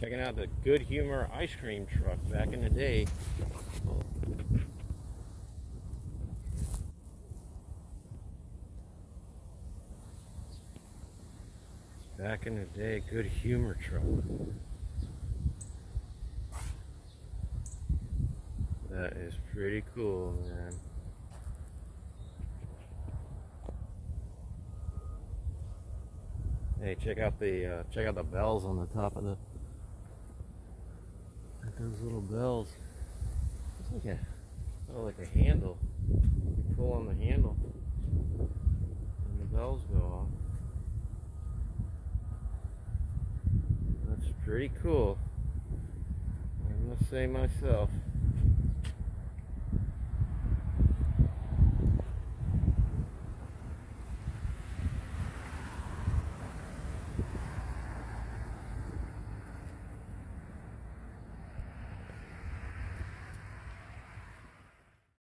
Checking out the Good Humor ice cream truck back in the day. Back in the day, Good Humor truck. That is pretty cool, man. Hey, check out the uh, check out the bells on the top of the. Little bells. It's like a oh, like a handle. You pull on the handle, and the bells go off. That's pretty cool. I must say myself.